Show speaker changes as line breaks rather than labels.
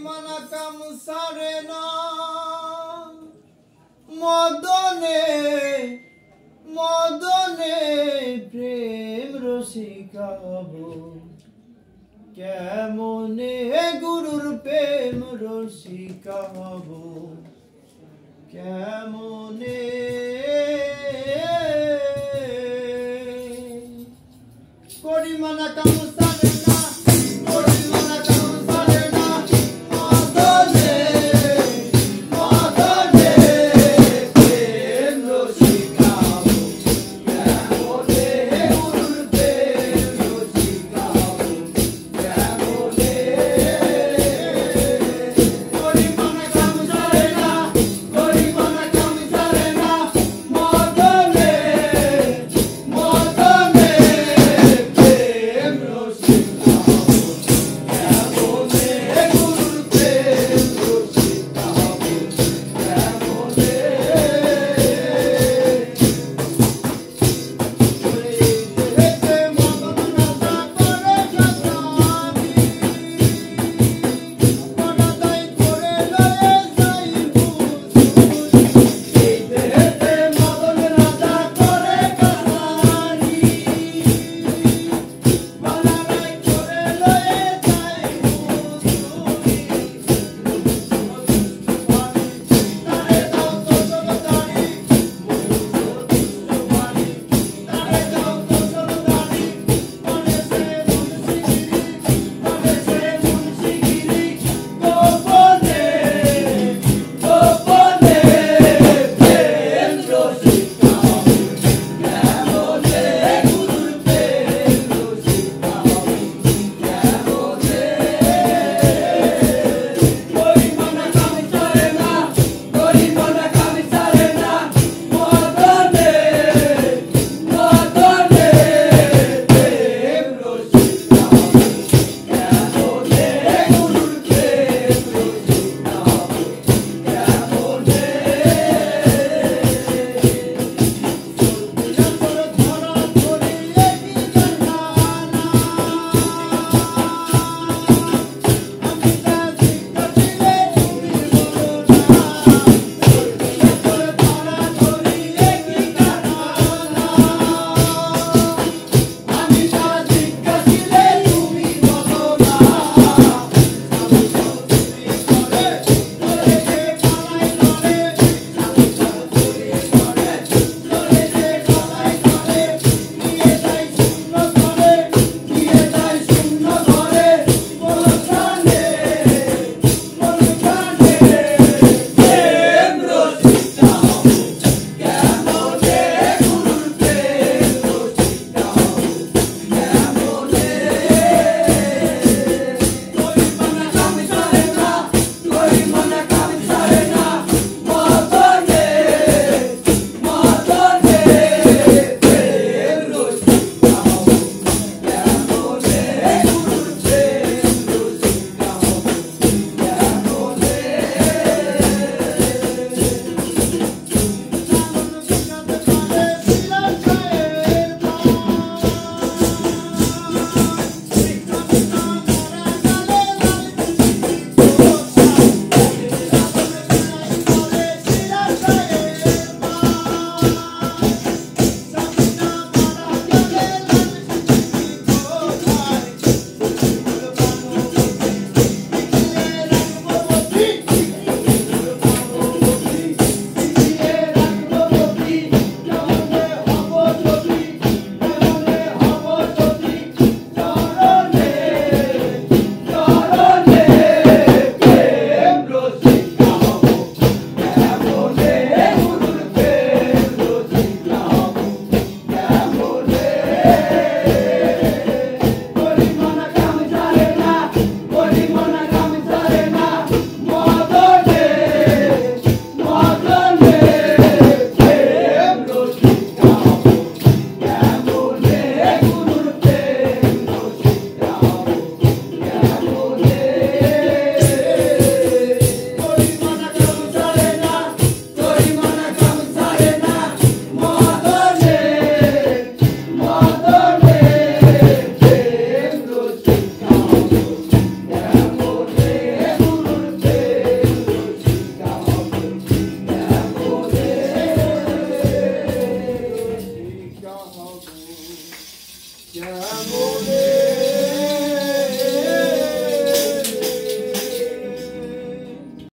পরিমাণা কাম সারে না। মদনে মদনে প্রেম রসিকাবো কেমনে গুরুর প্রেম রসিকাবো কেমন